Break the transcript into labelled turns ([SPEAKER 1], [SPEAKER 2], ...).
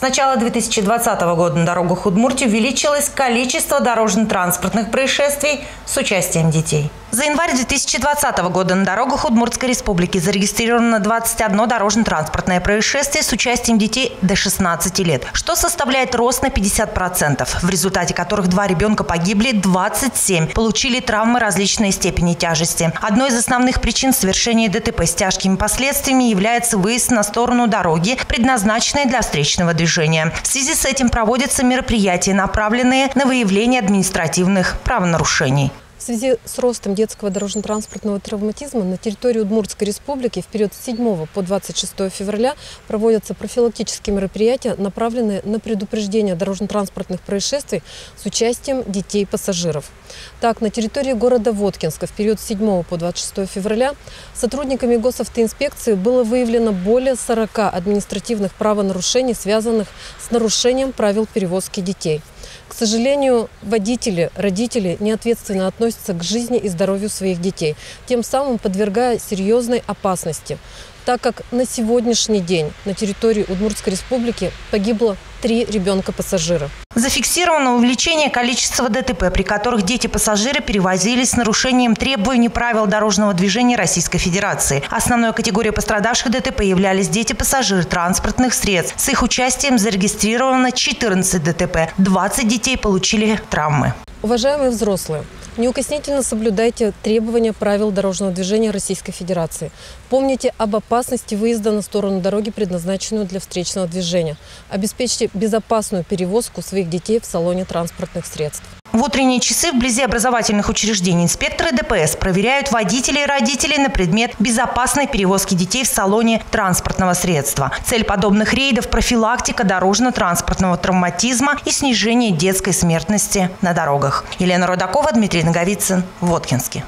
[SPEAKER 1] С начала 2020 года на дорогах Удмуртии увеличилось количество дорожно-транспортных происшествий с участием детей. За январь 2020 года на дорогах Удмуртской республики зарегистрировано 21 дорожно-транспортное происшествие с участием детей до 16 лет, что составляет рост на 50%, в результате которых два ребенка погибли, 27 получили травмы различной степени тяжести. Одной из основных причин совершения ДТП с тяжкими последствиями является выезд на сторону дороги, предназначенной для встречного движения. В связи с этим проводятся мероприятия, направленные на выявление административных правонарушений.
[SPEAKER 2] В связи с ростом детского дорожно-транспортного травматизма на территории Удмуртской республики в период с 7 по 26 февраля проводятся профилактические мероприятия, направленные на предупреждение дорожно-транспортных происшествий с участием детей-пассажиров. Так, на территории города Воткинска в период с 7 по 26 февраля сотрудниками госавтоинспекции было выявлено более 40 административных правонарушений, связанных с нарушением правил перевозки детей. К сожалению, водители, родители неответственно относятся к жизни и здоровью своих детей, тем самым подвергая серьезной опасности так как на сегодняшний день на территории Удмуртской республики погибло три ребенка-пассажира.
[SPEAKER 1] Зафиксировано увеличение количества ДТП, при которых дети-пассажиры перевозились с нарушением требований правил дорожного движения Российской Федерации. Основной категорией пострадавших ДТП являлись дети-пассажиры транспортных средств. С их участием зарегистрировано 14 ДТП. 20 детей получили травмы.
[SPEAKER 2] Уважаемые взрослые, Неукоснительно соблюдайте требования правил дорожного движения Российской Федерации. Помните об опасности выезда на сторону дороги, предназначенную для встречного движения. Обеспечьте безопасную перевозку своих детей в салоне транспортных средств.
[SPEAKER 1] В утренние часы вблизи образовательных учреждений инспекторы ДПС проверяют водителей и родителей на предмет безопасной перевозки детей в салоне транспортного средства. Цель подобных рейдов – профилактика дорожно-транспортного травматизма и снижение детской смертности на дорогах. Елена Рудакова, Дмитрий Наговицын, Воткинский.